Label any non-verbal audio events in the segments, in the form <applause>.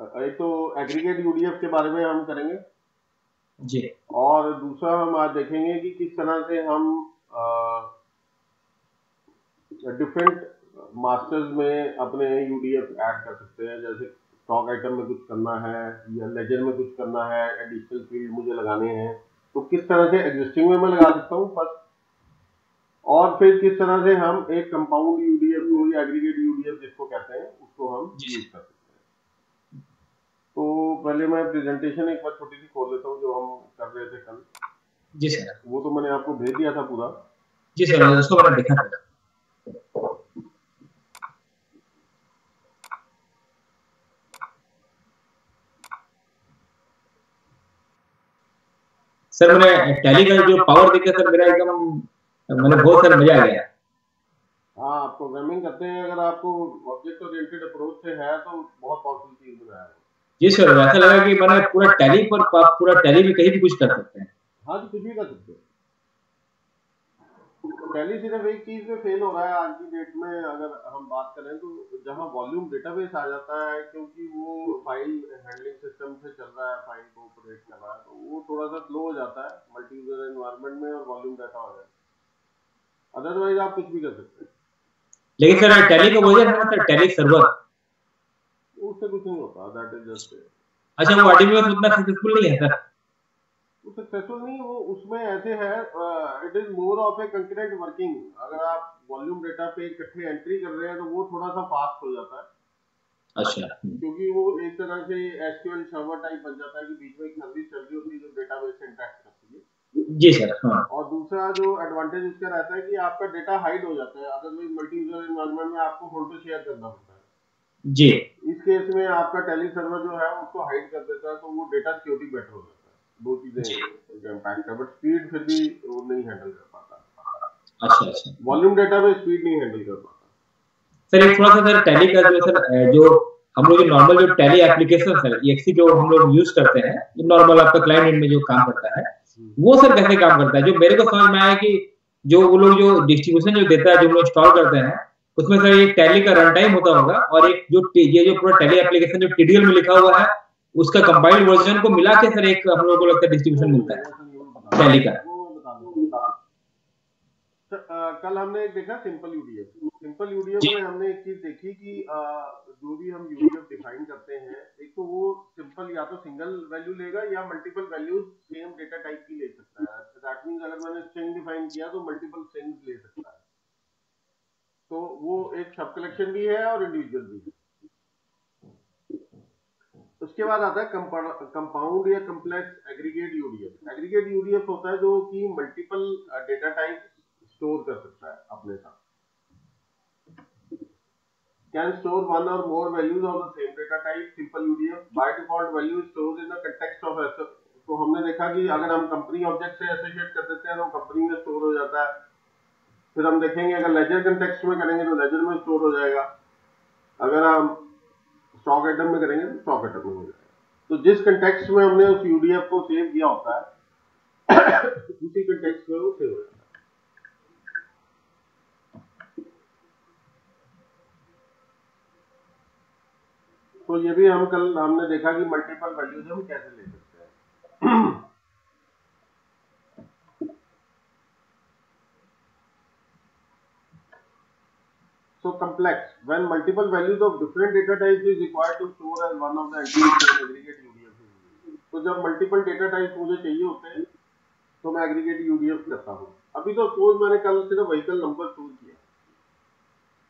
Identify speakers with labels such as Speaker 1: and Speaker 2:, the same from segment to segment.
Speaker 1: एक तो aggregate UDF के बारे में हम करेंगे।
Speaker 2: जी।
Speaker 1: और दूसरा हम आज देखेंगे कि किस तरह से हम डिफरेंट मास्टर्स में अपने यूडीएफ ऐड कर सकते हैं। जैसे स्टॉक आइटम में कुछ करना है या लेजर में कुछ करना है एडिशनल फ़ील्ड मुझे लगाने हैं। तो किस तरह से एग्जिस्टिंग में मैं लगा सकता हूँ फ़र्स्ट और फिर किस तरह से हम एक कंपाउंड यूडीएफ को या एग्रीगेट यूडीएफ जिसको कहते हैं उसको हम यूज़ कर सकते हैं। तो पहले मैं प्रेजेंटेशन एक बार छोटी सी खोल लेता हूँ जो हम कर रहे थे कल।
Speaker 2: जी सर।
Speaker 1: वो तो मैंने आपको भेज दिया था पूरा।
Speaker 2: जी सर उसको मैंने देखा था। सर मैंने टैली का जो पावर देखा सर मेरा एकदम मतलब बहुत सारा मज़ा आ गया।
Speaker 1: हाँ प्रोग्रामिंग करते हैं। अगर आपको ऑब्जेक्ट ओरिएंटेड अप्रोच से है तो बहुत पावरफुल चीज़ बनाया
Speaker 2: जी सर ऐसा लगा कि मैंने पूरा टैली पर पूरा टैली में कहीं भी कुछ कर सकते हैं।
Speaker 1: हाँ जी कुछ भी कर सकते हैं। टैली सिर्फ़ एक चीज़ में फेल हो रहा है आज की डेट में अगर हम बात करें तो जहाँ वॉल्यूम डेटाबेस आ जाता है क्योंकि वो फ़ाइल हैंडलिंग सिस्टम से चल रहा है फ़ाइल को ऑपरेट कर रहा है तो वो थोड़ा सा स्लो हो जाता है मल्टी यूज़र एनवायरनमेंट में और वॉल्यूम डाटा हो। जाए अदरवाइज़ आप कुछ भी कर सकते हैं।
Speaker 2: लेकिन सर टैली का है सर टैली सर्वर
Speaker 1: उससे कुछ नहीं होता दैट इज़ जस्ट
Speaker 2: अच्छा वो आरडीबीएस उतना सक्सेसफुल नहीं है सर
Speaker 1: वो सक्सेसफुल नहीं वो उसमें ऐसे है it is more of a concurrent working अगर आप वॉल्यूम डेटा पे इकट्ठे एंट्री कर रहे हैं तो वो थोड़ा सा फास्ट हो जाता है।
Speaker 2: अच्छा
Speaker 1: क्योंकि वो एक तरह से एसक्यूएल सर्वर टाइप बन जाता है कि बीच में एक सर्विस चल रही होती है जो डेटाबेस से इंटरेक्ट करती है।
Speaker 2: जी सर हाँ।
Speaker 1: और दूसरा जो एडवांटेज इसका रहता है कि आपका डेटा हाइड हो जाता है। अदरवाइज़ मल्टी यूज़र एनवायरनमेंट में आपको फ़ोटो शेयर करना पड़ता है
Speaker 2: जी।
Speaker 1: इस केस में आपका टेली सर्वर जो है उसको हाइड कर देता है तो वो डेटा सिक्योरिटी बेटर हो जाता है। दो चीज़ें इम्पैक्ट है बट स्पीड फिर भी वो नहीं हैंडल कर पाता।
Speaker 2: अच्छा अच्छा।
Speaker 1: वॉल्यूम डेटा में स्पीड नहीं हैंडल कर पाता।
Speaker 2: सर एक थोड़ा सा सर टैली का जो सर जो हम लोग नॉर्मल जो टैली एप्लीकेशन है एक्सी जो हम लोग यूज़ करते हैं जो नॉर्मल आपका क्लाइंट में जो काम करता है वो सर कैसे काम करता है? जो मेरे को समझ में आया कि जो वो लोग जो डिस्ट्रीब्यूशन जो देता है जो लोग इंस्टॉल करते हैं उसमें सर एक टैली का रन टाइम होता होगा और एक जो ये जो पूरा टैली एप्लीकेशन जो टीडीएल में लिखा हुआ है उसका कंपाइल्ड वर्जन को मिला के सर एक हम लोगों को लगता है डिस्ट्रीब्यूशन मिलता है टैली का।
Speaker 1: कल हमने एक देखा सिंपल यूडीएफ सिंपल यूडीएफ में हमने एक चीज़ देखी कि जो भी हम यूडीएफ डिफाइन करते हैं एक तो वो सिंपल या तो सिंगल वैल्यू लेगा या multiple values same data type की ले सकता है। दैट मींस अगर मैंने स्ट्रिंग डिफाइन किया तो मल्टीपल स्ट्रिंग्स ले सकता है। तो वो एक सब कलेक्शन भी है और इंडिविजुअल भी है। उसके बाद आता है कंपाउंड या complex aggregate UDF aggregate UDF होता है जो कि मल्टीपल डेटा टाइप स्टोर कर सकता है अपने साथ। कैन स्टोर वन और more values of the same data type simple by default, value stores in the context of SO तो हमने देखा कि अगर हम कंपनी ऑब्जेक्ट से एसोसिएट कर देते हैं तो कंपनी में स्टोर हो जाता है। फिर हम देखेंगे, अगर लेजर कंटेक्स्ट में करेंगे तो लेजर में स्टोर हो जाएगा। अगर हम स्टॉक आइटम में करेंगे तो स्टॉक आइटम में हो जाएगा। तो जिस कंटेक्स्ट में हमने उस यूडीएफ को सेव किया होता है, उसी कंटेक्स्ट में वो सेव हो जाता है। तो ये भी हम कल, हमने देखा कि मल्टीपल वैल्यूज़ हम कैसे ले सकते हैं। So complex. When multiple values of different data types is required to store as one of the entities in aggregate UDF. तो जब मल्टीपल डेटा टाइप मुझे चाहिए होते हैं तो मैं एग्रीगेट यूडीएफ करता हूँ। अभी तो सपोज़ मैंने कल सिर्फ़ व्हीकल नंबर स्टोर किया।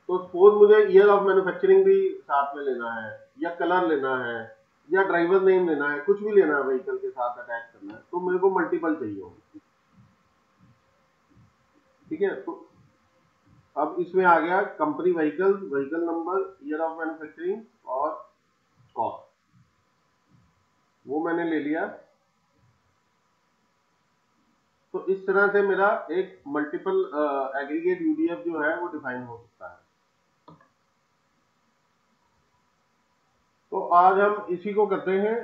Speaker 1: तो सपोज़ मुझे ईयर ऑफ़ मैन्युफैक्चरिंग भी साथ में लेना है, या कलर लेना है, या ड्राइवर नेम लेना है, कुछ भी लेना है व्हीकल के साथ अटैच करना है तो मेरे को मल्टीपल चाहिए होगा। ठीक है? तो अब इसमें आ गया company vehicle vehicle number year of manufacturing और कॉस्ट वो मैंने ले लिया। तो इस तरह से मेरा एक मल्टीपल एग्रीगेट यूडीएफ जो है वो डिफाइन हो सकता है। तो आज हम इसी को करते हैं।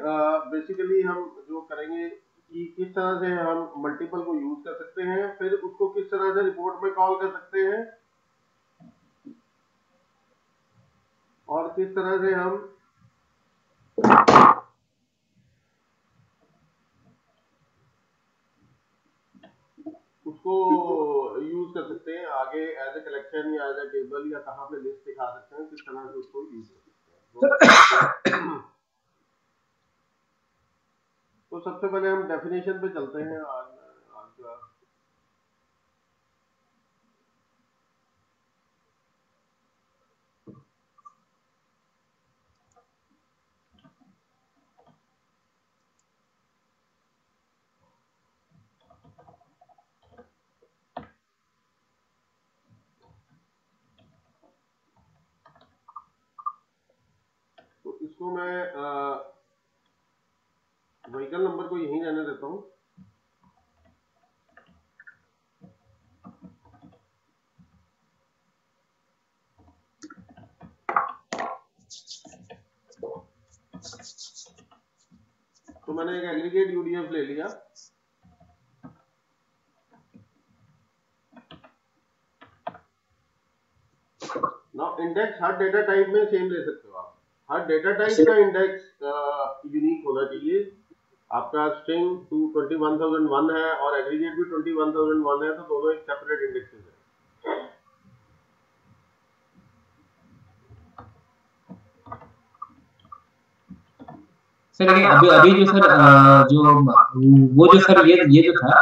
Speaker 1: बेसिकली हम जो करेंगे कि किस तरह से हम मल्टीपल को यूज़ कर सकते हैं, फिर उसको किस तरह से रिपोर्ट में कॉल कर सकते हैं और किस तरह से हम उसको यूज़ कर सकते हैं, आगे एज ए कलेक्शन या एज ए टेबल या कहाँ पे लिस्ट दिखा सकते हैं, किस तरह से उसको यूज़ कर सकते हैं। तो <clears throat> सबसे पहले हम डेफिनेशन पे चलते हैं आज का तो मैं व्हीकल नंबर को यहीं रहने देता हूँ। तो मैंने एक एग्रीगेट यूडीएफ ले लिया। नाउ इंडेक्स हर डेटा टाइप में सेम ले सकते हर डेटा टाइप का इंडेक्स यूनिक होना चाहिए। आपका string two twenty one thousand one है और एग्रीगेट भी ट्वेंटी वन थाउज़ेंड वन है तो दोनों एक सेपरेट इंडेक्सेस है।
Speaker 2: सर अभी अभी जो सर अ, जो वो जो सर ये ये जो था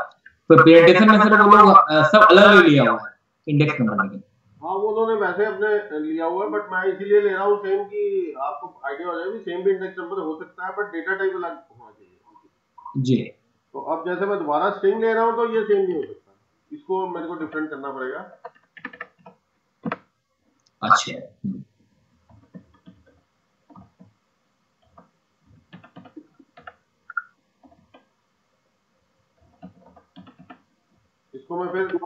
Speaker 2: प्रेजेंटेशन में सर वो लोग अ, सब अलग अलग लिया हुआ है इंडेक्स नंबर लेकिन
Speaker 1: हाँ वो उन्होंने वैसे अपने लिया हुआ है बट मैं इसीलिए ले रहा हूँ सेम कि आपको आइडिया हो जाए भी सेम भी इंडेक्स नंबर हो सकता है बट डेटा टाइप अलग होना चाहिए।
Speaker 2: जी।
Speaker 1: तो अब जैसे मैं दोबारा स्ट्रिंग ले रहा हूँ तो ये सेम नहीं हो सकता। इसको मेरे को डिफरेंट करना पड़ेगा।
Speaker 2: अच्छा।
Speaker 1: इसको मैं फिर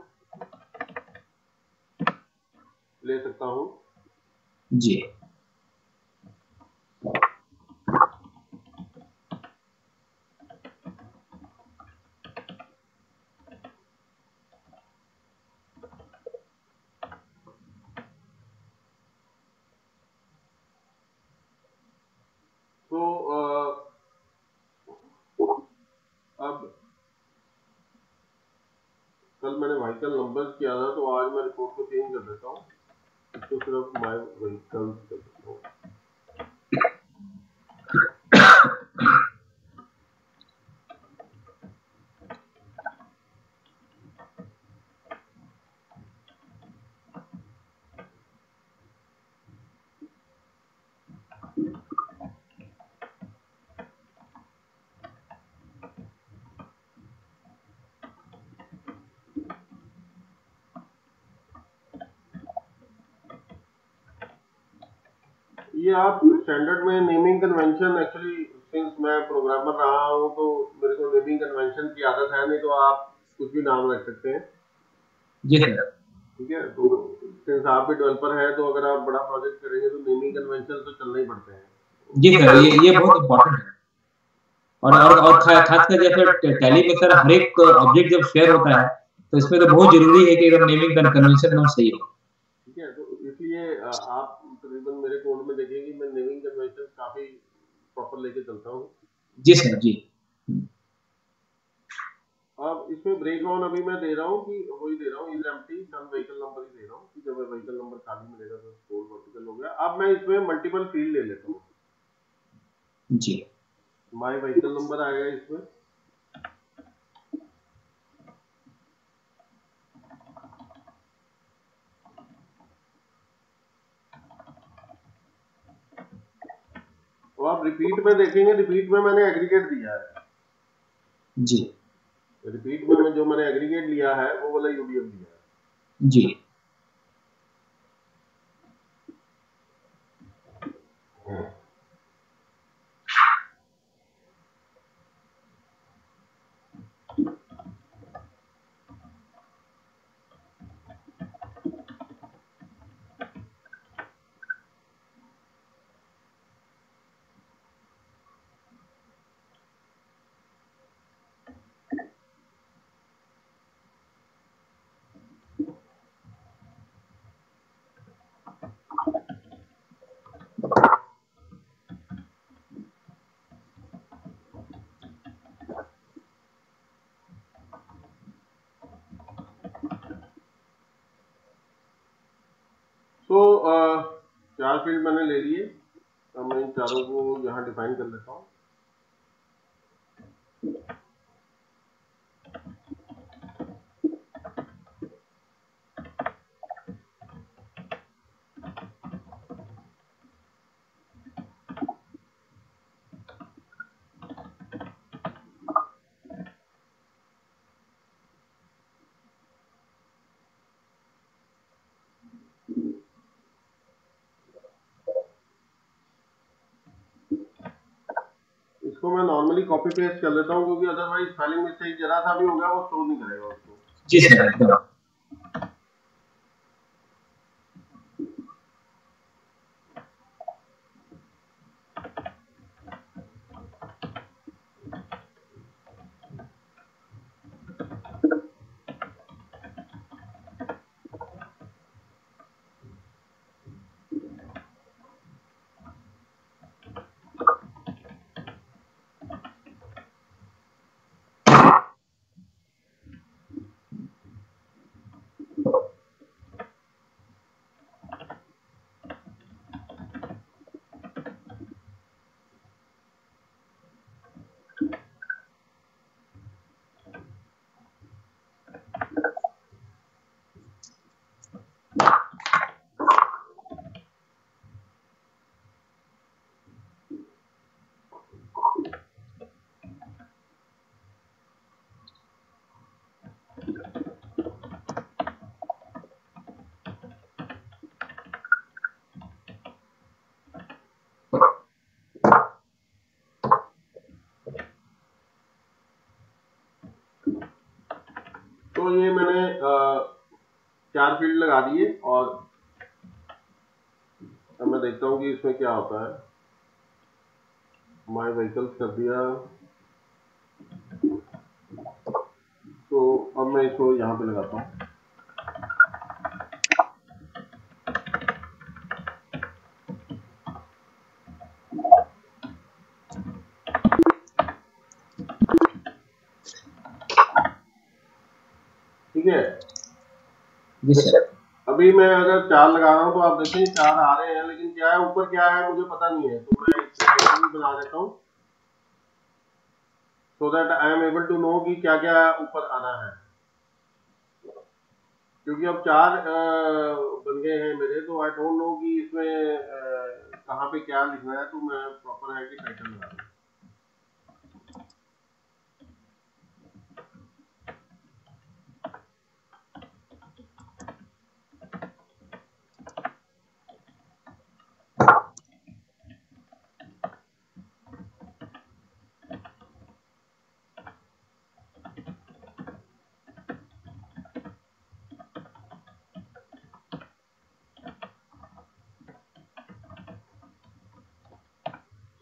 Speaker 1: ले सकता हूँ।
Speaker 2: जी
Speaker 1: तो अ, अब कल मैंने व्हीकल नंबर किया था तो आज मैं रिपोर्ट को चेंज कर देता हूँ इसको सिर्फ़ माई व्हीकल कर देता हूँ ये आप स्टैंडर्ड में नेमिंग कन्वेंशन एक्चुअली सिंस मैं प्रोग्रामर रहा हूँ तो मेरे को नेमिंग कन्वेंशन की आदत है नहीं तो आप कुछ भी नाम रख सकते हैं।
Speaker 2: जी सर।
Speaker 1: ठीक है? तो सिंस आप भी डेवलपर है तो अगर आप बड़ा प्रोजेक्ट करेंगे तो नेमिंग कन्वेंशन तो चलना ही पड़ते हैं।
Speaker 2: जी सर ये ये बहुत इम्पोर्टेंट है। और और और खासकर जैसे टैली में सर हर एक ऑब्जेक्ट जब शेयर होता है तो इसमें तो बहुत ज़रूरी है कि एकदम नेमिंग कन्वेंशन एकदम सही हो।
Speaker 1: ठीक है? तो इसलिए आप तकरीबन मेरे कोड में देखेंगे मैं नेमिंग कन्वेंशन काफ़ी प्रॉपर लेके चलता हूँ।
Speaker 2: जी सर जी।
Speaker 1: अब इसमें ब्रेक ऑन अभी मैं दे रहा हूँ कि वही दे रहा हूँ इज़ एम्प्टी सन व्हीकल नंबर ही दे रहा हूँ कि जब व्हीकल नंबर खाली मिलेगा तो कोड वर्टिकल हो गया। अब मैं इसमें मल्टीपल फ़ील्ड ले लेता हूँ।
Speaker 2: जी।
Speaker 1: माय व्हीकल नंबर आएगा इसमें। आप रिपीट में देखेंगे रिपीट में मैंने एग्रीगेट दिया है।
Speaker 2: जी।
Speaker 1: रिपीट में जो मैंने एग्रीगेट लिया है वो वाला यूडीएफ दिया है।
Speaker 2: जी।
Speaker 1: तो चार फ़ील्ड मैंने ले लिए। मैं इन चारों को यहाँ डिफाइन कर लेता हूँ। कॉपी पेस्ट कर लेता हूँ, क्योंकि अदरवाइज़ स्पेलिंग मिस्टेक जरा सा भी हो गया, वो शो नहीं करेगा उसको।
Speaker 2: जी सर
Speaker 1: तो ये मैंने चार फ़ील्ड लगा दिए और अब मैं देखता हूँ कि इसमें क्या होता है। माई व्हीकल्स कर दिया। तो अब मैं इसको यहाँ पे लगाता हूँ ठीक है अभी मैं अगर चार लगा रहा हूँ तो आप देखें चार आ रहे हैं लेकिन क्या है ऊपर क्या है मुझे पता नहीं है। तो मैं इससे बना देता हूँ। So that I am able to know कि क्या क्या ऊपर आना है। क्योंकि अब चार बन गए हैं मेरे तो आई डोंट नो कि इसमें कहाँ पे क्या लिखना है तो मैं प्रॉपर है कि टाइटल लगा दूँ।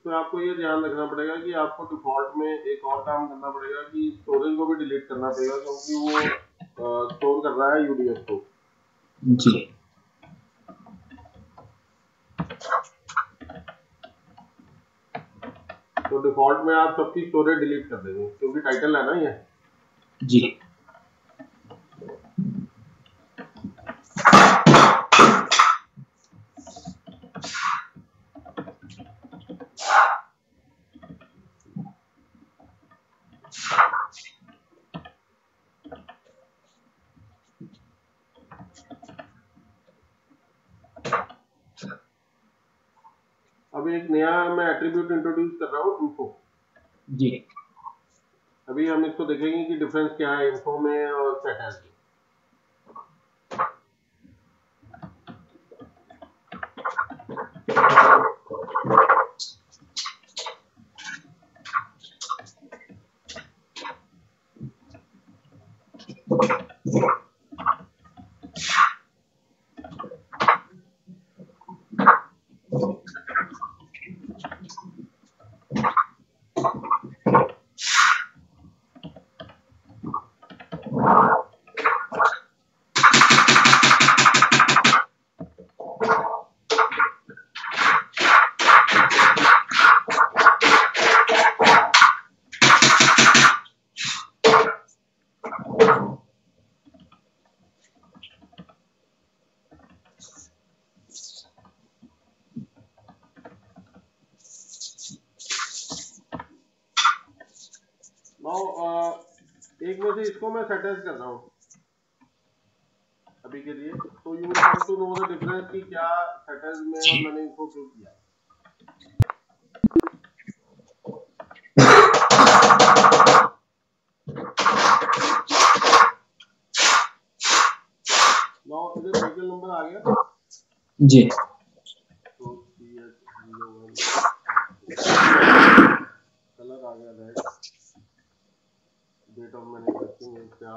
Speaker 1: तो आपको ये ध्यान रखना पड़ेगा कि आपको डिफ़ॉल्ट में एक और काम करना पड़ेगा कि स्टोरेज को भी डिलीट करना पड़ेगा क्योंकि वो स्टोर कर रहा है यूडीएफ को।
Speaker 2: जी।
Speaker 1: तो डिफ़ॉल्ट में आप सबकी स्टोरेज डिलीट कर देंगे क्योंकि टाइटल है ना ये।
Speaker 2: जी।
Speaker 1: अभी एक नया मैं एट्रीब्यूट इंट्रोड्यूस कर रहा हूँ इन्फो
Speaker 2: जी।
Speaker 1: अभी हम इसको देखेंगे कि डिफरेंस क्या है इन्फो में और सेट है। में में से इसको मैं सेटल कर रहा हूँ। अभी के लिए। तो you want to know the difference कि क्या सेटल में मैंने इसको क्यों किया। नाउ इधर साइकिल नंबर आ गया।
Speaker 2: जी
Speaker 1: कलर आ गया रेड डेट ऑफ़ मैन्युफैक्चरिंग है क्या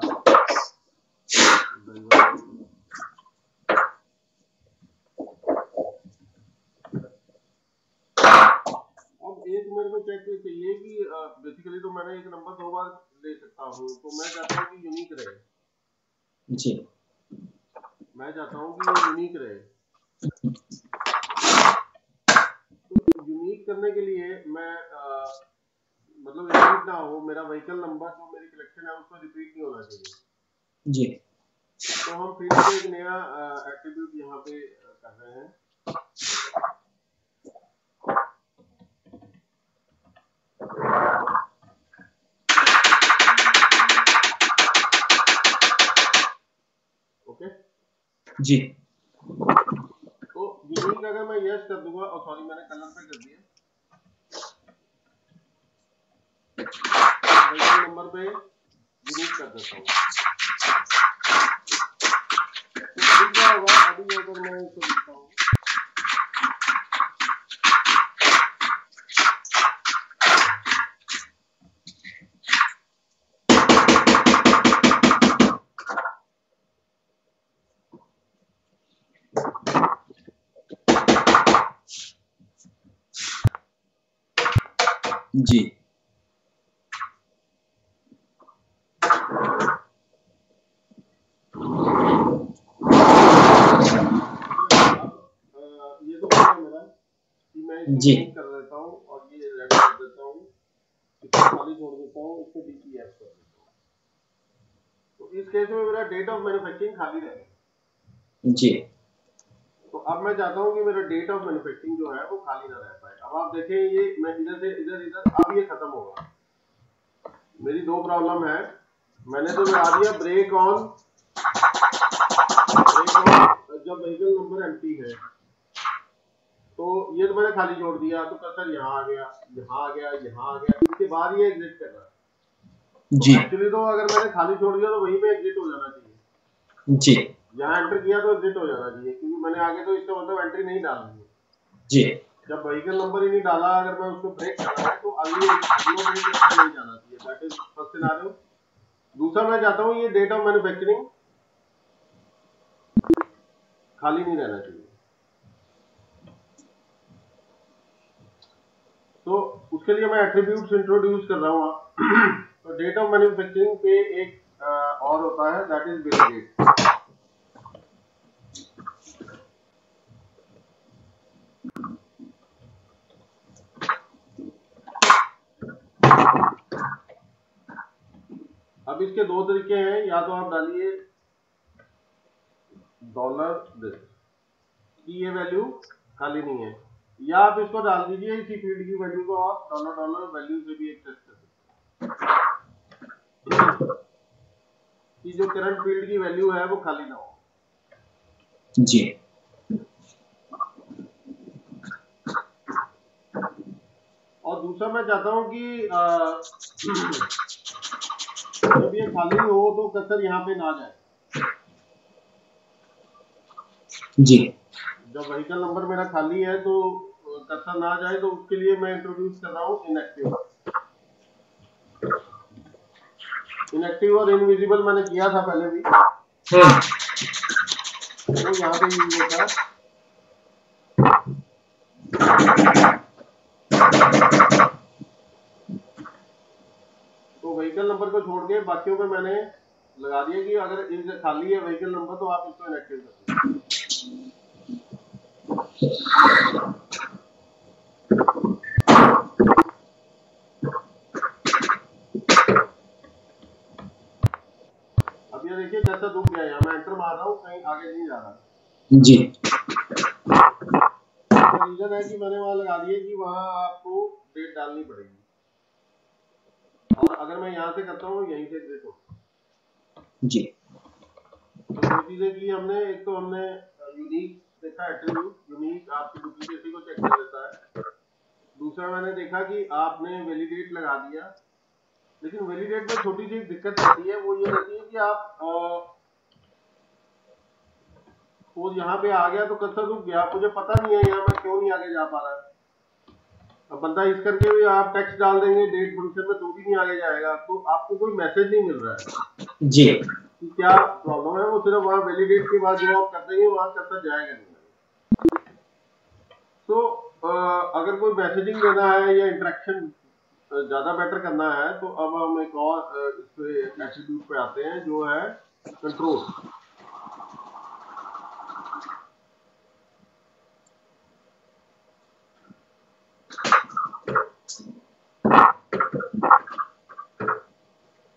Speaker 1: अब एक मेरे को चेक चाहिए कि बेसिकली तो मैंने एक नंबर दो बार ले सकता हूँ तो मैं चाहता हूँ कि यूनिक रहे
Speaker 2: जी
Speaker 1: मैं चाहता हूँ कि ये यूनिक रहे तो यूनिक करने के लिए मैं आ, मतलब रिपीट ना हो मेरा व्हीकल नंबर जो मेरी कलेक्शन है उसको रिपीट नहीं होना चाहिए
Speaker 2: जी
Speaker 1: तो हम फिर से एक नया एट्रीब्यूट यहाँ पे कर रहे हैं ओके
Speaker 2: जी
Speaker 1: तो यूनिक अगर मैं यस कर दूँगा और सॉरी मैंने कलर पे कर दिया व्हीकल नंबर पे यूनिक कर देता हूँ तो अभी क्या होगा अभी अगर मैं इसको लिखता हूँ
Speaker 2: जी
Speaker 1: अ, ये तो हो गया मेरा कि मैं इसको
Speaker 2: जी।
Speaker 1: green कर देता हूँ और ये रेड कर देता हूँ इसको खाली छोड़ देता हूँ इसको डीपीएस कर देता हूँ तो इस केस में मेरा डेट ऑफ़ मैन्युफैक्चरिंग खाली रहेगा
Speaker 2: जी।
Speaker 1: तो अब मैं चाहता हूँ कि मेरा डेट ऑफ़ मैन्युफैक्चरिंग जो है वो खाली ना रह पाए। अब आप देखें ये मैं इधर से इधर इधर अब ये खत्म होगा। मेरी दो प्रॉब्लम है। मैंने तो लगा दिया ब्रेक ऑन ब्रेक ऑन जब व्हीकल नंबर एम्प्टी है। तो ये तो मैंने खाली छोड़ दिया तो कर्सर यहाँ आ गया यहाँ आ गया यहाँ आ गया। इसके बाद ये एग्जिट कर रहा है
Speaker 2: जी
Speaker 1: एक्चुअली तो अगर मैंने खाली छोड़ दिया तो वहीं पे एग्जिट हो जाना चाहिए।
Speaker 2: जी।
Speaker 1: यहाँ एंटर किया तो एग्जिट हो जाना चाहिए क्योंकि मैंने आगे तो इसका मतलब एंट्री नहीं डालनी है।
Speaker 2: जी।
Speaker 1: जब व्हीकल नंबर ही नहीं डाला अगर मैं उसको ब्रेक तो अगली नहीं जाना चाहिए। दैट इज़ फ़र्स्ट सिनेरियो दूसरा मैं चाहता हूँ ये डेट ऑफ़ मैन्युफैक्चरिंग खाली नहीं रहना चाहिए। तो उसके लिए मैं एट्रीब्यूट्स इंट्रोड्यूस कर रहा हूँ <clears throat> तो डेट ऑफ़ मैन्युफैक्चरिंग पे एक और होता है दैट इज़ डेट अब इसके दो तरीके हैं, या तो आप डालिए डॉलर दिस की ये वैल्यू खाली नहीं है। या आप इसको डाल दीजिए, इसी फ़ील्ड की वैल्यू को आप डॉलर डॉलर वैल्यू से भी एक्सेस कर सकते हैं। कि जो करंट फ़ील्ड की वैल्यू है वो खाली ना हो।
Speaker 2: जी।
Speaker 1: और दूसरा मैं चाहता हूँ कि जब ये खाली हो तो कर्सर यहाँ पे ना जाए।
Speaker 2: जी।
Speaker 1: जब व्हीकल नंबर मेरा खाली है तो कर्सर ना जाए तो उसके लिए मैं इंट्रोड्यूस कर रहा हूँ इनएक्टिव इनएक्टिव और इनविजिबल मैंने किया था पहले भी।
Speaker 2: हम्म
Speaker 1: वो यहाँ पे यूज़ होता है तो व्हीकल नंबर को छोड़ के बाकियों पे मैंने लगा दिया कि अगर इनसे खाली है व्हीकल नंबर तो आप इसको इनएक्टिव कर दीजिए कैसा रुक गया मैं एंटर मार रहा हूँ कहीं आगे नहीं जा रहा।
Speaker 2: जी।
Speaker 1: रीजन है कि मैंने वहाँ लगा दिया कि वहाँ आपको डेट डालनी पड़ेगी। और अगर मैं यहाँ से करता हूँ यहीं से एग्जिट हो।
Speaker 2: जी।
Speaker 1: तो दो चीज़ें की हमने एक तो हमने यूनिक देखा एट्रीब्यूट यूनिक आपकी डुप्लीकेसी को चेक कर देता है। दूसरा मैंने देखा कि आपने वैलिडेट लगा दिया। लेकिन वैलिडेट में छोटी सी दिक्कत रहती है वो ये रहती है कि आप सपोज़ यहाँ पे आ गया तो कर्सर रुक गया? मुझे पता नहीं है यहाँ मैं क्यों नहीं आगे जा पा रहा है। अब बंदा इस करके भी आप टेक्स्ट डाल देंगे डेट फ़ंक्शन में तो भी नहीं आगे जाएगा तो आपको कोई मैसेज नहीं मिल रहा है।
Speaker 2: जी।
Speaker 1: कि क्या प्रॉब्लम है? वो सिर्फ़ वहाँ वैलिडेट के बाद जो आप कर देंगे वहाँ कर्सर जाएगा नहीं। तो अगर कोई मैसेजिंग देना है या इंटरेक्शन ज़्यादा बेटर करना है तो अब हम एक और इस एट्रीब्यूट पे आते हैं, जो है कंट्रोल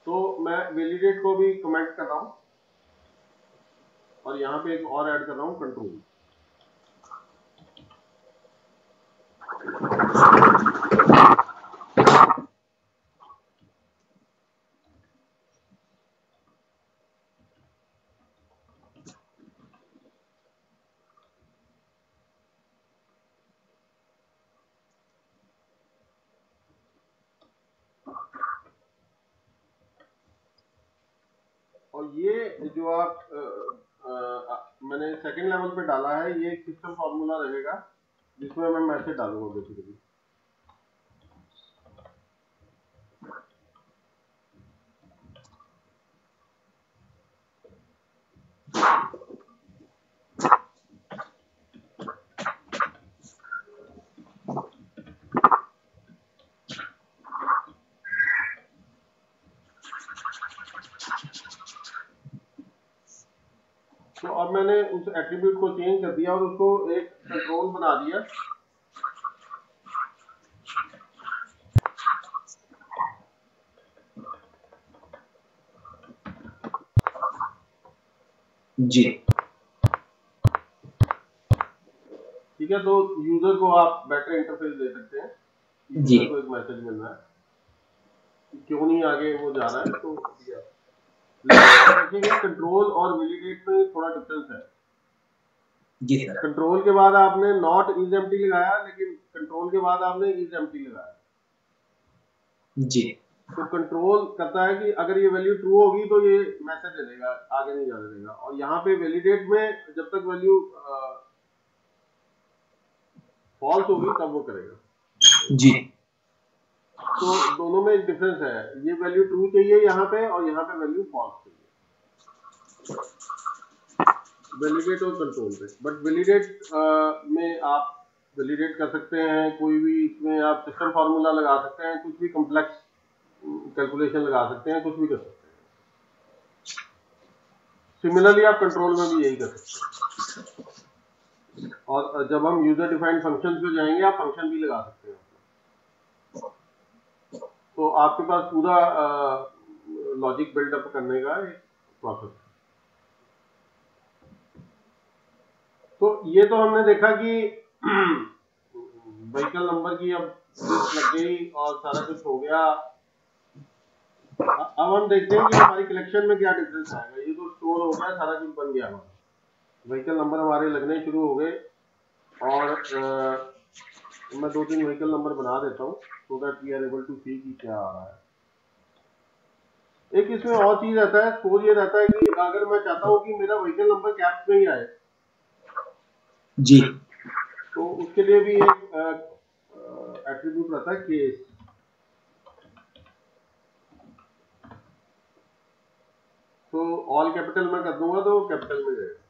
Speaker 1: तो मैं वैलिडेट को भी कमेंट कर रहा हूँ, और यहाँ पे एक और ऐड कर रहा हूँ कंट्रोल और ये जो आप आ, आ, मैंने सेकंड लेवल पे डाला है ये एक सिस्टम फार्मूला रहेगा जिसमें मैं मैसेज डालूँगा बेसिकली तो अब मैंने उस एट्रीब्यूट को चेंज कर दिया और उसको एक कंट्रोल बना दिया।
Speaker 2: जी।
Speaker 1: ठीक है तो यूज़र को आप बेटर इंटरफेस दे सकते हैं।
Speaker 2: जी।
Speaker 1: को एक मैसेज मिल रहा है क्यों नहीं आगे वो जा रहा है तो कंट्रोल और वैलिडेट में थोड़ा डिफरेंस है।
Speaker 2: जी सर।
Speaker 1: कंट्रोल के बाद आपने नॉट इज़ एम्प्टी लगाया लेकिन कंट्रोल के बाद आपने इज़ एम्प्टी लगाया।
Speaker 2: जी।
Speaker 1: तो कंट्रोल करता है कि अगर ये वैल्यू ट्रू होगी तो ये मैसेज दे देगा आगे नहीं जाने देगा। और यहाँ पे वैलिडेट में जब तक वैल्यू फॉल्स होगी तब वो करेगा।
Speaker 2: जी।
Speaker 1: तो दोनों में एक डिफरेंस है। ये वैल्यू ट्रू चाहिए यहाँ पे और यहाँ पे वैल्यू फॉल्स चाहिए। वैलिडेट और कंट्रोल पे. बट वैलिडेट में आप वैलिडेट कर सकते हैं, कोई भी इसमें आप सिस्टम फार्मूला लगा सकते हैं, कुछ भी कॉम्प्लेक्स कैलकुलेशन लगा सकते हैं, कुछ भी कर सकते हैं. सिमिलरली आप कंट्रोल में भी यही कर सकते हैं. और जब हम यूज़र डिफाइंड फ़ंक्शन पे जाएँगे, आप फ़ंक्शन भी लगा सकते हैं. तो आपके पास पूरा लॉजिक बिल्डअप करने का एक प्रोसेस है. तो ये तो हमने देखा कि व्हीकल नंबर की अब लग गई और सारा कुछ हो गया। अब हम देखते हैं कि हमारी कलेक्शन में क्या डिफरेंस आएगा। ये तो स्टोर हो गया सारा कुछ बन गया हमारा। व्हीकल नंबर हमारे लगने शुरू हो गए और आ, मैं दो तीन व्हीकल नंबर बना देता हूँ so that we are able to see कि क्या आ रहा है। एक इसमें और चीज़ रहता है स्कोर ये रहता है कि अगर मैं चाहता हूँ कि मेरा व्हीकल नंबर कैप्स में ही आए
Speaker 2: जी।
Speaker 1: तो उसके लिए भी एक एट्रीब्यूट रहता है केस तो ऑल कैपिटल में कर दूँगा तो कैपिटल में जाएगा।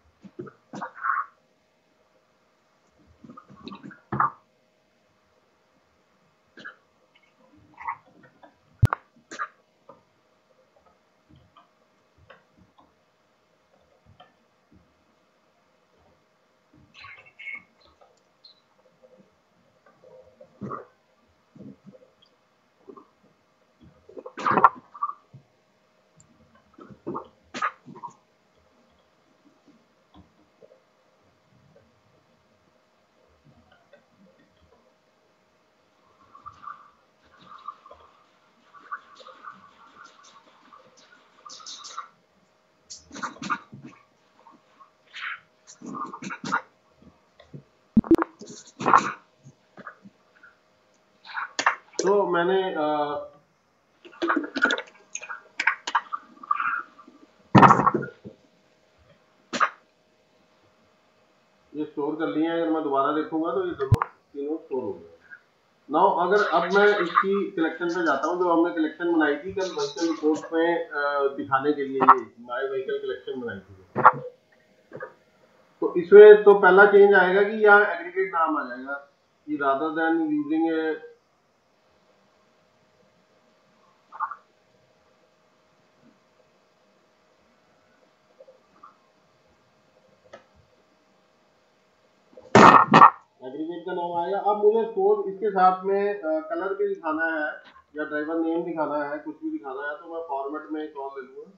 Speaker 1: तो मैंने आ, ये स्टोर कर लिए अगर मैं दोबारा देखूँगा तो ये दोनों तीनों स्टोर हो गए। नाउ अगर अब मैं इसकी कलेक्शन पे जाता हूँ जो हमने कलेक्शन बनाई थी कल व्हीकल रिपोर्ट में दिखाने के लिए माई व्हीकल कलेक्शन बनाई थी। तो इसमें तो पहला चेंज आएगा कि यहाँ एग्रीगेट नाम आ जाएगा। कि rather than using a aggregate का नाम आएगा अब मुझे सोच, इसके साथ में कलर भी दिखाना है या ड्राइवर नेम दिखाना है, कुछ भी दिखाना है तो मैं फॉर्मेट में कॉल ले लूँगा।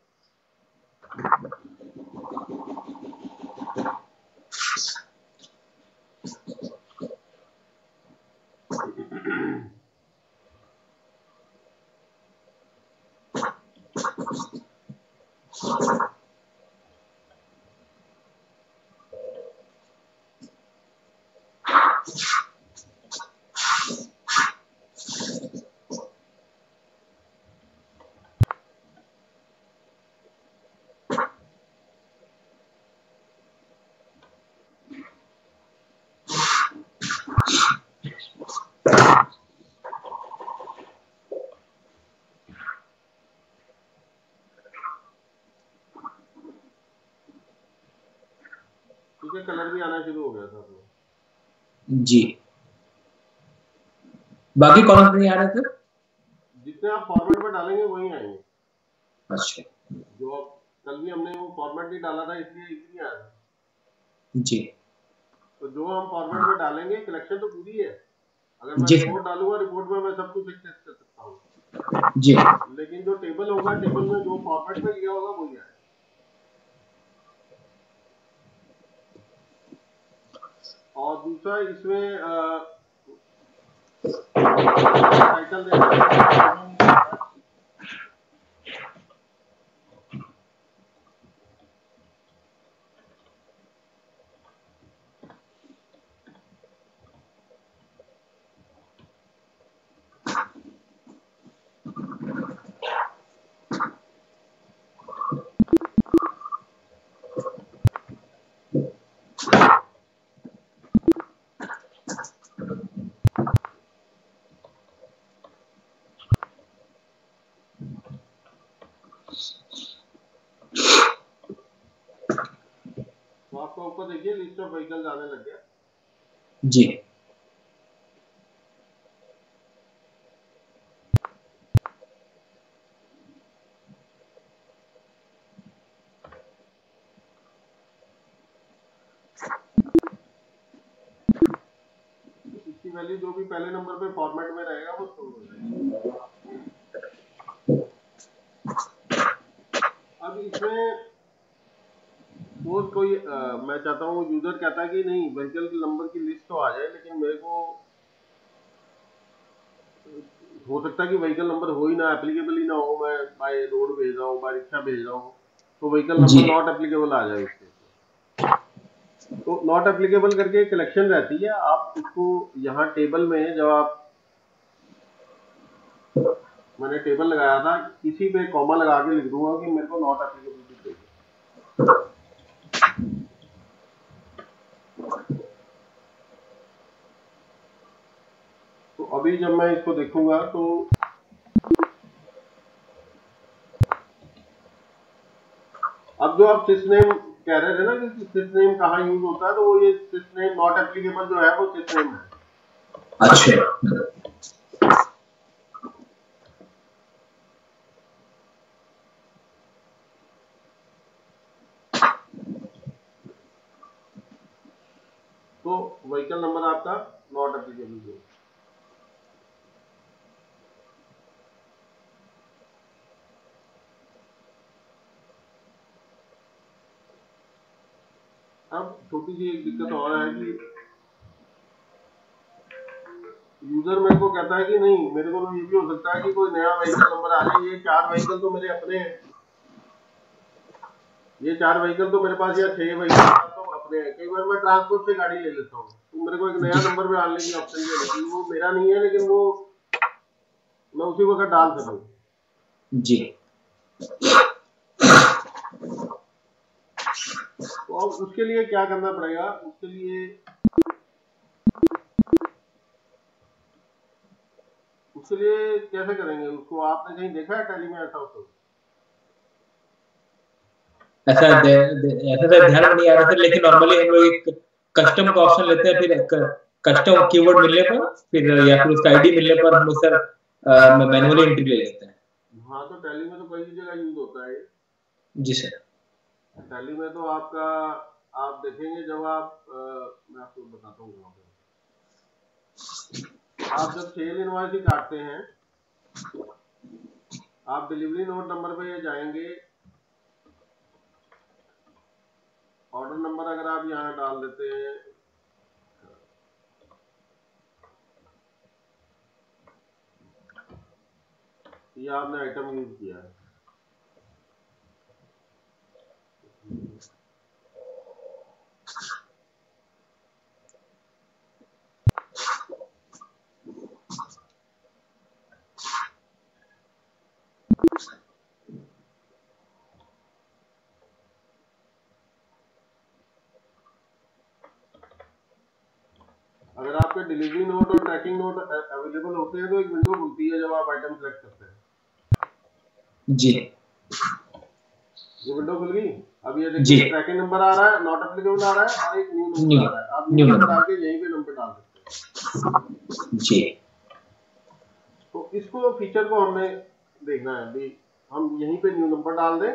Speaker 1: है कलर भी आना शुरू हो गया था
Speaker 2: जी। बाकी कौन से नहीं आ रहे थे?
Speaker 1: जितने आप फॉर्मेट में डालेंगे वही आएँगे।
Speaker 2: अच्छा।
Speaker 1: जो आप कल भी हमने वो फॉर्मेट नहीं डाला था इसलिए नहीं आया
Speaker 2: जी।
Speaker 1: तो जो हम फॉर्मेट में डालेंगे कलेक्शन तो पूरी है। अगर मैं रिपोर्ट डालूँगा रिपोर्ट में मैं सब कुछ एक्सेस कर सकता हूँ।
Speaker 2: जी।
Speaker 1: लेकिन जो टेबल होगा टेबल में जो फॉर्मेट में लिया होगा वही आएगा। और दूसरा इसमें टाइटल ऊपर देखिए लिस्ट ऑफ़ व्हीकल्स आने लग गया।
Speaker 2: जी।
Speaker 1: वैल्यू जो भी पहले नंबर पे फॉर्मेट में रहेगा वो स्टोर हो जाएगा अब इसमें सपोज़ कोई अ, मैं चाहता हूँ यूज़र कहता है कि नहीं व्हीकल के नंबर की लिस्ट तो आ जाए लेकिन मेरे को हो सकता है कि व्हीकल नंबर हो ही ना एप्लीकेबल ही ना हो मैं बाय रोड भेज रहा हूँ बाय रिक्शा भेज रहा हूँ तो व्हीकल नंबर नॉट एप्लीकेबल आ जाए उसके तो नॉट एप्लीकेबल करके कलेक्शन रहती है आप उसको यहाँ टेबल में जब आप मैंने टेबल लगाया था किसी पे कॉमा लगा के लिख दूँगा कि मेरे को नॉट एप्लीकेबल चाहिए। अभी जब मैं इसको देखूँगा तो अब जो आप सिस नेम कह रहे थे ना कि सिस नेम कहाँ यूज़ होता है तो वो ये सिस नेम नॉट एप्लीकेबल जो है वो सिस नेम है।
Speaker 2: अच्छा
Speaker 1: तो व्हीकल नंबर आपका नॉट एप्लीकेबल जो है। अब छोटी सी एक दिक्कत और है कि यूज़र मेरे को कहता है कि नहीं मेरे को तो ये भी हो सकता है कि कोई नया व्हीकल नंबर आ जाए। ये चार व्हीकल तो मेरे अपने हैं। ये चार व्हीकल तो मेरे पास या छह व्हीकल तो अपने हैं। कई बार मैं ट्रांसपोर्ट से गाड़ी ले लेता हूँ। तो मेरे को एक नया नंबर पे डालने की ऑप्शन है लेकिन वो मेरा नहीं है लेकिन वो मैं उसी वक्त डाल सकूँ।
Speaker 2: जी।
Speaker 1: तो अब उसके लिए क्या करना पड़ेगा? उसके लिए उसके लिए कैसे करेंगे? उसको आपने कहीं देखा है टैली में ऐसा होता
Speaker 2: ऐसा ऐसा तो ध्यान नहीं आ रहा था लेकिन नॉर्मली हम लोग एक कस्टम का ऑप्शन लेते हैं फिर कस्टम कीवर्ड मिलने पर फिर या फिर उसका आईडी मिलने पर हम लोग सर मैनुअली एंट्री ले लेते हैं।
Speaker 1: हाँ तो टैली में तो कई जगह यूज़ होता है
Speaker 2: जी सर।
Speaker 1: टैली में तो आपका आप देखेंगे जब आप आ, मैं आपको बताता हूँ आप जब सेल इनवॉइस काटते हैं आप डिलीवरी नोट नंबर पे जाएँगे। ऑर्डर नंबर अगर आप यहाँ डाल देते हैं ये आपने आइटम यूज़ किया है। अगर आपके डिलीवरी नोट और ट्रैकिंग नोट अवेलेबल होते हैं तो एक विंडो खुलती है जब आप आइटम सेलेक्ट करते हैं।
Speaker 2: जी।
Speaker 1: ये विंडो खुल गई? अब ये देखिए ट्रैकिंग नंबर आ रहा है नॉट एप्लीकेबल आ रहा है और एक न्यू नंबर आ रहा है। आप न्यू नंबर डाल के यहीं पे नंबर डाल सकते
Speaker 2: हैं। जी।
Speaker 1: तो इसको फीचर को हमने देखना है अभी हम यहीं पे न्यू नंबर डाल दें।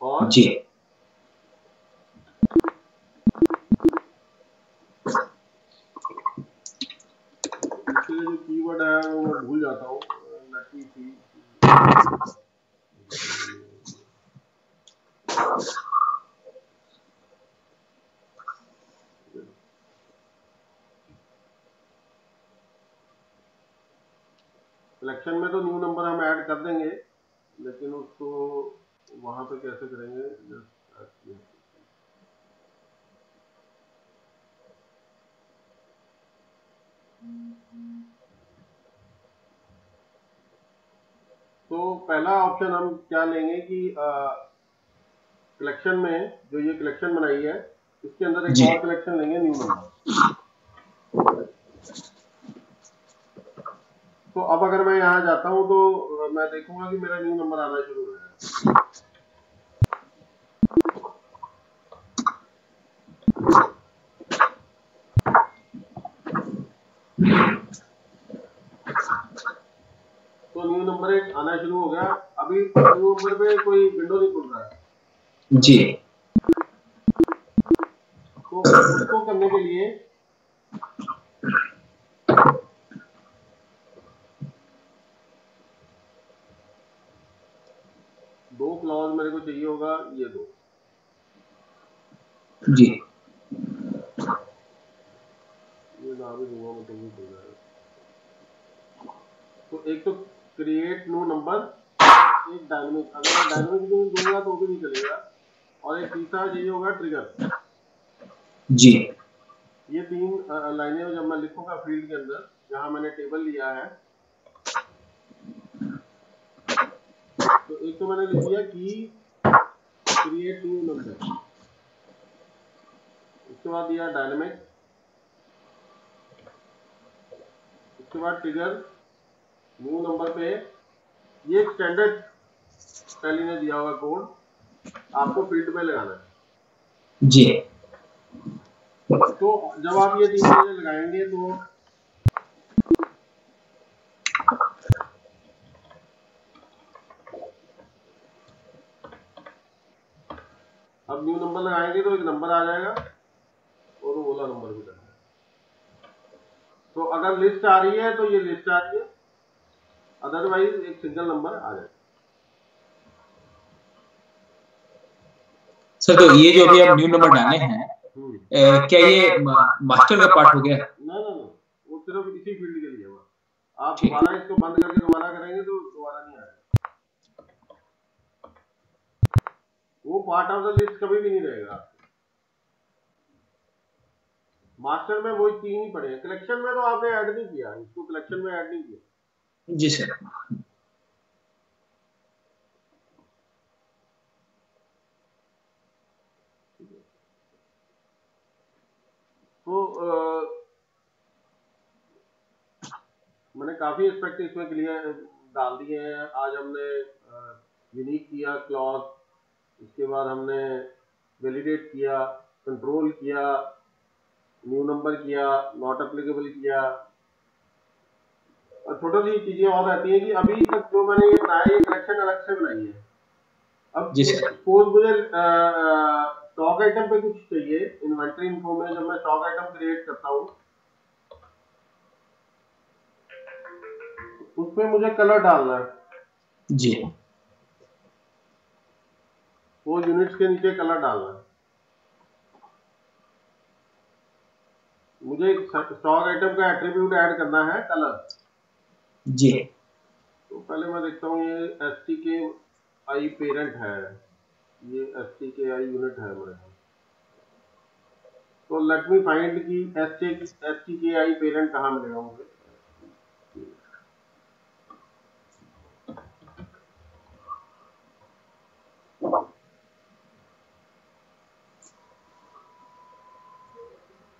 Speaker 1: और
Speaker 2: जी
Speaker 1: इसके जो कीवर्ड है, वो मैं भूल जाता हूँ। थी सिलेक्शन में तो न्यू नंबर हम ऐड कर देंगे, लेकिन उसको वहाँ पे कैसे करेंगे? जस्ट तो पहला ऑप्शन हम क्या लेंगे कि कलेक्शन में जो ये कलेक्शन बनाई है इसके अंदर एक और कलेक्शन लेंगे न्यू नंबर तो अब अगर मैं यहाँ जाता हूँ तो मैं देखूँगा कि मेरा न्यू नंबर आना शुरू हो गया। एक आना शुरू हो गया। अभी नंबर पे कोई विंडो नहीं खुल रहा है।
Speaker 2: जी।
Speaker 1: तो उसको करने के लिए दो क्लॉज मेरे को चाहिए होगा ये दो।
Speaker 2: जी
Speaker 1: ये ना भी दूँगा मैं तो भी हो जाएगा तो एक तो क्रिएट न्यू नंबर एक डायनेमिक अगर डायनेमिक भी दूँगा तो भी नहीं चलेगा और एक तीसरा चाहिए होगा ट्रिगर
Speaker 2: जी।
Speaker 1: ये तीन लाइनें जब मैं लिखूँगा फ़ील्ड के अंदर जहाँ मैंने टेबल लिया है तो एक तो मैंने लिख दिया कि क्रिएट न्यू नंबर उसके बाद दिया डायनेमिक उसके बाद ट्रिगर न्यू नंबर पे ये एक स्टैंडर्ड टैली ने दिया हुआ कोड आपको फ़ील्ड में लगाना है।
Speaker 2: जी।
Speaker 1: तो जब आप ये तीन चीज़ें लगाएँगे तो अब न्यू नंबर लगाएँगे तो एक नंबर आ जाएगा और वो वाला नंबर भी लगेगा तो अगर लिस्ट आ रही है तो ये लिस्ट आ रही है। अदरवाइज़ एक सिंगल नंबर आ जाएगा
Speaker 2: सर तो ये जो अभी आप न्यू नंबर डाले हैं ए, क्या ये मास्टर का पार्ट हो गया?
Speaker 1: ना ना ना। वो सिर्फ़ इसी फ़ील्ड के लिए हुआ। आप दोबारा इसको बंद करके दोबारा करेंगे तो दोबारा नहीं आएगा। वो पार्ट ऑफ़ द लिस्ट कभी भी नहीं रहेगा। मास्टर में वही तीन ही पड़े कलेक्शन में तो आपने ऐड नहीं किया। इसको कलेक्शन में ऐड नहीं किया।
Speaker 2: जी सर।
Speaker 1: तो मैंने काफ़ी एस्पेक्ट इसमें क्लियर डाल दिए हैं। आज हमने यूनिक किया क्लॉज इसके बाद हमने वैलिडेट किया कंट्रोल किया न्यू नंबर किया नॉट अप्लीकेबल किया छोटी सी चीज़ें और रहती है कि अभी तक जो मैंने ये बनाया ये कलेक्शन अलग से बनाई है। अब सपोज़ मुझे स्टॉक आइटम पे कुछ चाहिए इन्वेंटरी इन्फो में जब मैं स्टॉक आइटम क्रिएट करता हूँ। उसमें मुझे कलर डालना है।
Speaker 2: जी।
Speaker 1: वो यूनिट्स के नीचे कलर डालना है। मुझे स्टॉक आइटम का एट्रीब्यूट ऐड करना है कलर
Speaker 2: जी।
Speaker 1: तो पहले मैं देखता हूँ, ये एस टी के आई पेरेंट है। ये एस टी के आई यूनिट है मेरे तो लेट मी फाइंड कि एस टी एस टी के आई पेरेंट कहाँ मिलेगा मुझे?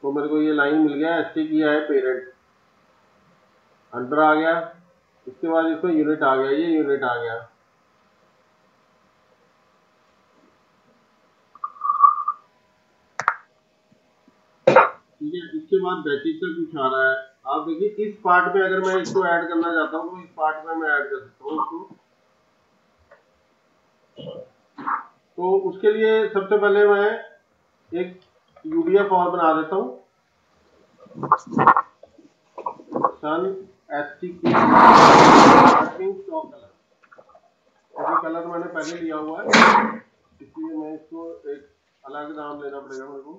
Speaker 1: तो मेरे को ये लाइन मिल गया एस टी की आई पेरेंट अंडर आ गया इसके बाद इसमें यूनिट आ गया, ये यूनिट आ गया। ठीक है, इसके बाद बैचिस का कुछ आ रहा है। आप देखिए, इस पार्ट में अगर मैं इसको ऐड करना चाहता हूँ तो इस पार्ट में मैं ऐड कर सकता हूँ इसको। तो उसके लिए सबसे पहले मैं एक यूडीएफ और बना देता हूँ। सन एस स्टॉक कलर मैंने पहले लिया हुआ है इसलिए मैं इसको एक अलग नाम लेना पड़ेगा मेरे को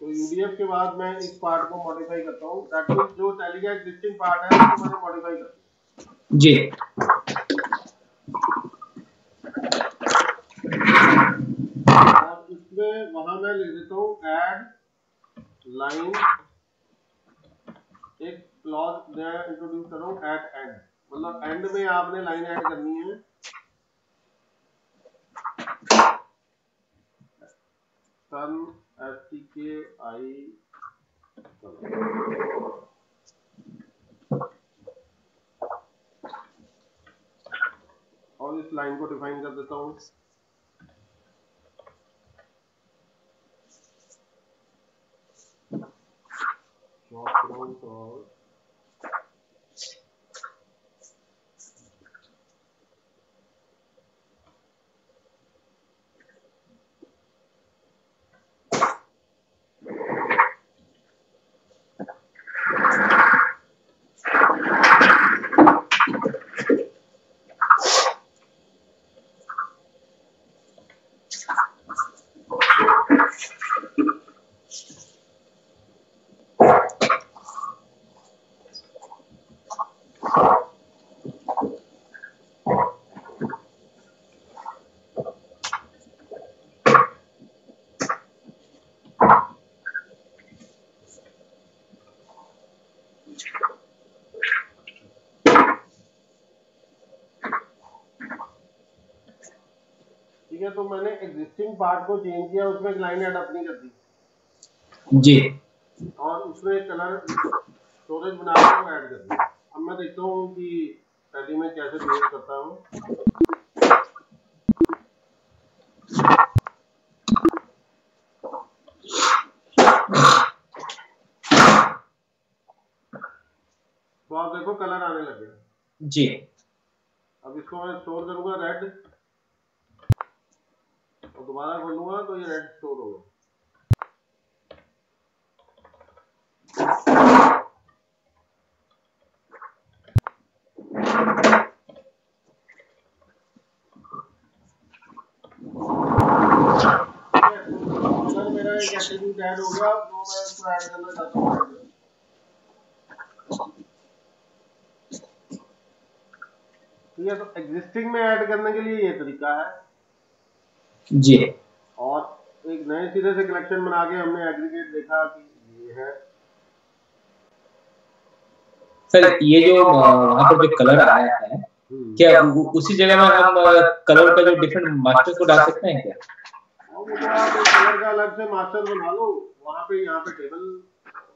Speaker 1: तो यूडीएफ के बाद मैं इस पार्ट को मॉडिफाई करता हूँ दैट जो टैली पार्ट है उसको मैंने मॉडिफाई करता हूँ
Speaker 2: जी
Speaker 1: और इसमें वहाँ मैं लिख देता हूँ एड लाइन एक क्लॉज इंट्रोड्यूस कर रहा हूँ एट एंड मतलब एंड में आपने लाइन ऐड करनी है। सन एस टी के आई और इस लाइन को डिफाइन कर देता हूँ। Nós pronto, और है तो मैंने एग्जिस्टिंग पार्ट को चेंज किया उसमें एक लाइन ऐड अपनी कर दी
Speaker 2: जी।
Speaker 1: और उसमें कलर स्टोरेज बना ऐड कर दिया अब मैं देखता हूँ कि टैली में कैसे बिहेव करता हूँ। आप देखो कलर आने लगे।
Speaker 2: जी।
Speaker 1: अब इसको मैं स्टोर करूँगा रेड और दोबारा खोलूँगा तो ये रेड स्टोर होगा। मेरा एक एट्रीब्यूट ऐड हो गया तो मैं इसको ऐड करना चाहता हूँ। ठीक है तो एग्जिस्टिंग में ऐड करने के लिए ये तरीका है।
Speaker 2: जी।
Speaker 1: और एक नए सिरे से कलेक्शन बना के हमने एग्रीगेट देखा कि ये है।
Speaker 2: सर ये जो वहाँ पर जो कलर आया है हम्म। क्या उसी जगह में हम कलर का जो डिफरेंट मास्टर को डाल सकते हैं क्या?
Speaker 1: कलर का अलग से मास्टर बना लो वहाँ पे यहाँ पे टेबल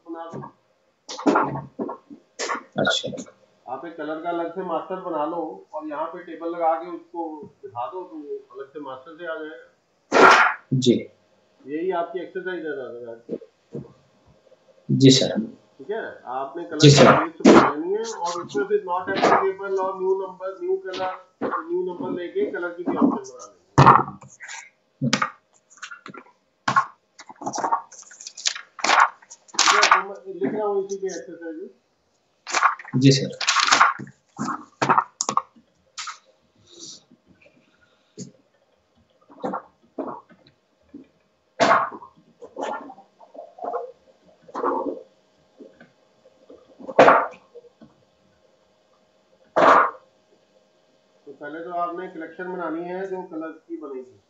Speaker 1: बना लो
Speaker 2: अच्छा।
Speaker 1: आप एक कलर का अलग से मास्टर बना लो और यहाँ पे टेबल लगा के उसको दिखा दो तो अलग से मास्टर से आ जाएगा।
Speaker 2: जी।
Speaker 1: यही आपकी एक्सरसाइज है दादा
Speaker 2: जी सर।
Speaker 1: ठीक है? आपने कलर बनानी है और उसमें फिर नॉट एप्लीकेबल और new number new colour new number लेके कलर की भी ऑप्शन बना लेंगे। लिख रहा हूँ इसी के एक्सरसाइज
Speaker 2: जी सर।
Speaker 1: पहले तो आपने कलेक्शन बनानी है जो कलर की बनेगी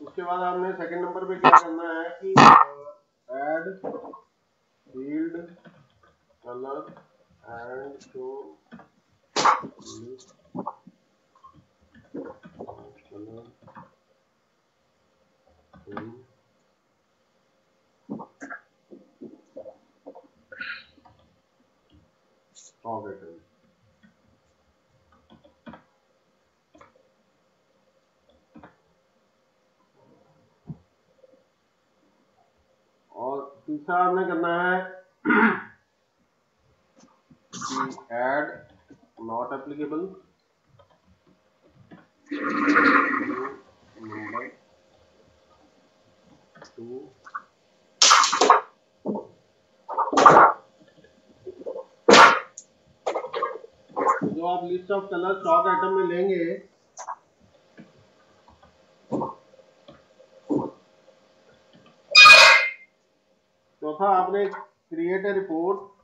Speaker 1: उसके बाद आपने सेकंड नंबर पे क्या करना है कि ऐड फ़ील्ड कलर Oh, तीसरा हमने करना है नॉट एप्लीकेबल नंबर टू जो आप list of colour stock item में लेंगे चौथा आपने क्रिएट ए रिपोर्ट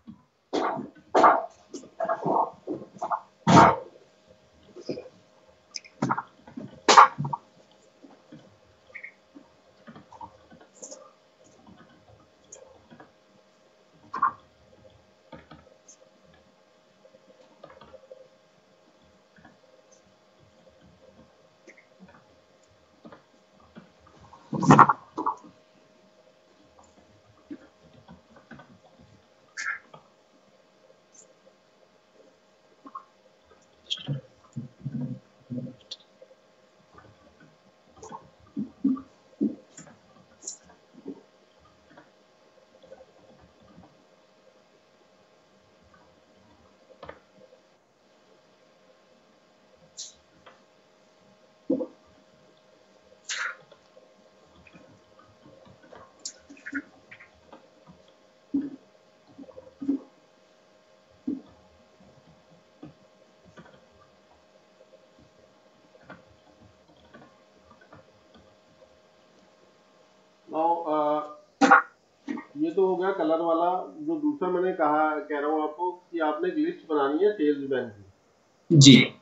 Speaker 1: ये तो हो गया कलर वाला जो दूसरा मैंने कहा कह रहा हूँ आपको कि आपने एक लिस्ट बनानी है सेल्स मैन की।
Speaker 2: जी।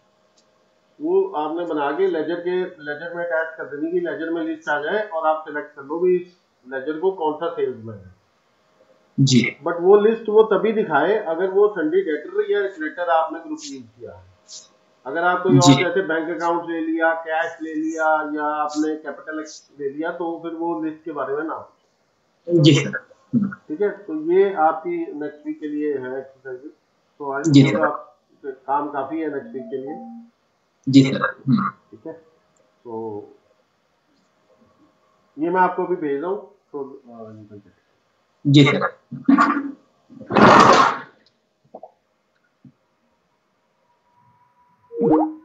Speaker 1: वो आपने बना के लेजर के लेजर में अटैच कर देनी की लेजर में लिस्ट आ जाए और आप सिलेक्ट कर लो भी इस लेजर को कौन सा सेल्स मैन है।
Speaker 2: जी।
Speaker 1: बट वो लिस्ट वो तभी दिखाए अगर वो संडी डेटर या क्रेडिटर आपने ग्रुप यूज़ किया है। अगर आप कोई और जैसे बैंक अकाउंट ले लिया कैश ले लिया या आपने कैपिटल ले लिया तो फिर वो लिस्ट के बारे में ना
Speaker 2: जी सर।
Speaker 1: ठीक है? तो ये आपकी नेक्स्ट वीक के लिए है एक्सरसाइज तो आज
Speaker 2: जी सर।
Speaker 1: काम काफ़ी है नेक्स्ट वीक के लिए।
Speaker 2: जी सर।
Speaker 1: ठीक है? तो ये मैं आपको अभी भेज रहा हूँ। तो
Speaker 2: जी सर। you <laughs>